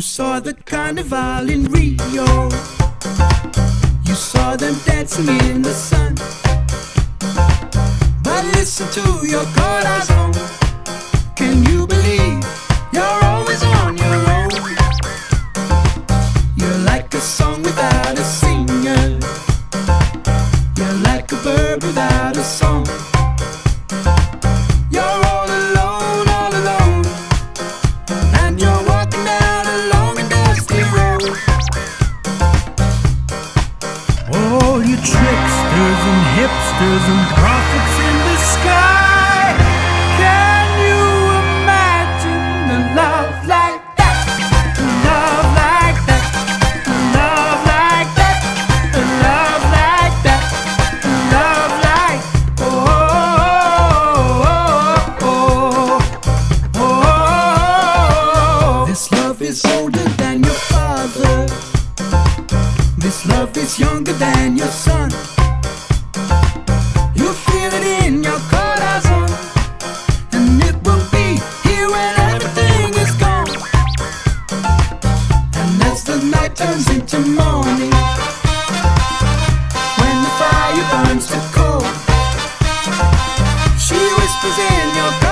You saw the carnival in Rio. You saw them dancing in the sun. But listen to your corazón. Hipsters and prophets in the sky. Can you imagine a love like that? A love like that. A love like that. A love like that. A love like. Oh oh, oh, oh, oh, oh. This love is older than your father. This love is younger than your son. As the night turns into morning, when the fire burns to coal, she whispers in your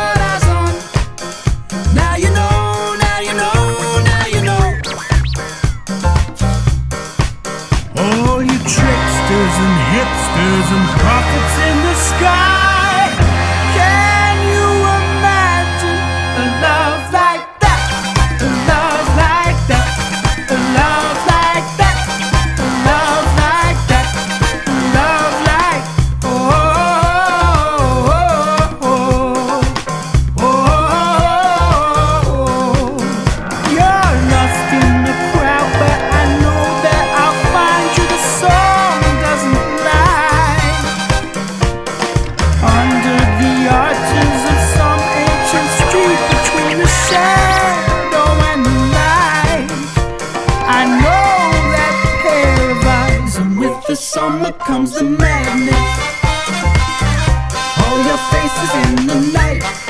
comes the madness. All your faces in the night.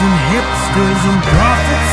And hipsters and prophets